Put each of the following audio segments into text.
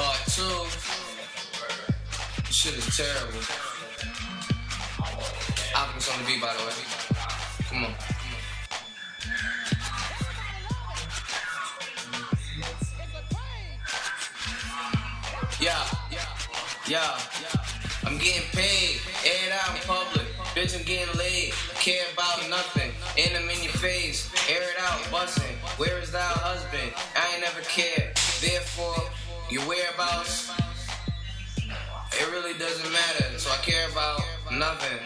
Part two. This shit is terrible. Alchemist on the beat, by the way. Come on. Yeah, yeah. I'm getting paid, air out in public. Bitch, I'm getting laid. Care about nothing. In them in your face, air it out, busting. Where is thou husband? I ain't never cared. Therefore, your whereabouts, it really doesn't matter. So I care about nothing.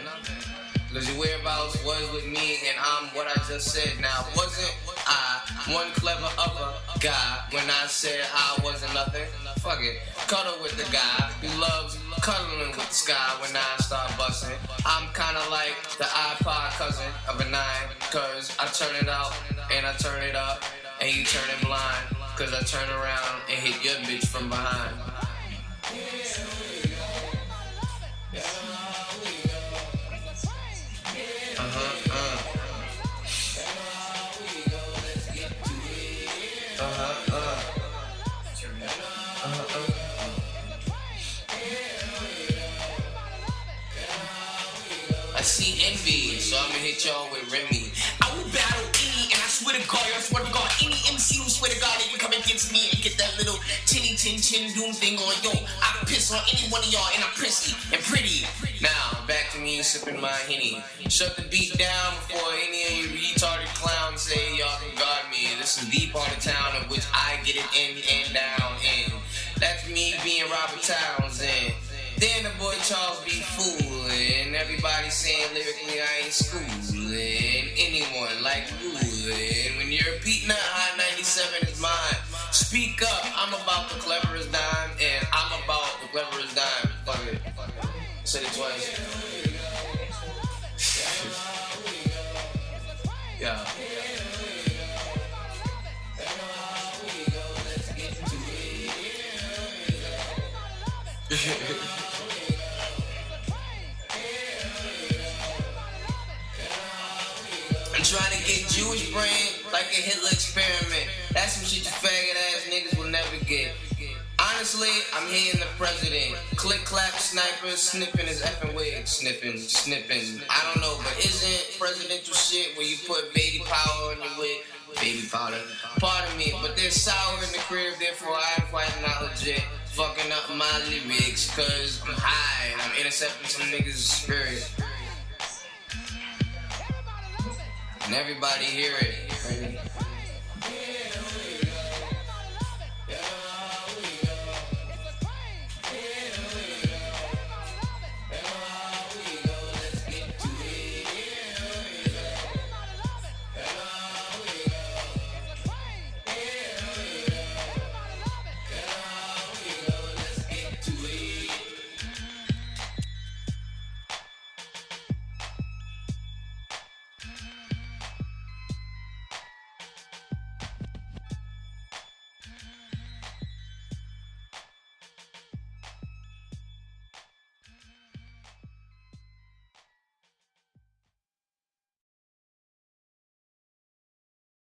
Cause your whereabouts was with me and I'm what I just said. Now, wasn't I one clever other guy when I said I wasn't nothing? Fuck it. Cuddle with the guy who loves cuddling with the sky when I start busting. I'm kinda like the iPod cousin of a nine. Cause I turn it out and I turn it up and you turn it blind. Cause I turn around and hit your bitch from behind. Uh-huh, uh. Uh-huh, uh. Uh-huh, uh. I see envy, so I'ma hit y'all with Remy. I will battle swear to God, I swear to God, any MC who swear to God that you come against me and get that little chinny chin chin doom thing on, yo, I piss on any one of y'all, and I'm prissy and pretty. Now, back to me sipping my henny. Shut the beat down before any of you retarded clowns say y'all can guard me. This is the part of town of which I get it in and down in. That's me being Robert Townsend. Then the boy Charles be fooling. Everybody saying lyrically I ain't schooling. Beating that high 97 is mine. Speak up, I'm about the cleverest dime, and I'm about the cleverest dime. Fuck it. Said it twice. Yeah. I'm trying to get Jewish brain like a Hitler experiment. That's some shit you faggot ass niggas will never get. Honestly, I'm hearing the president. Click clap sniper sniffing his effing wig. Sniffing, snipping. I don't know, but isn't presidential shit where you put baby powder on your wig? Baby powder. Pardon me, but there's sour in the crib, therefore I'm quite not legit. Fucking up my lyrics, cause I'm high and I'm intercepting some niggas' spirit. And everybody hear it.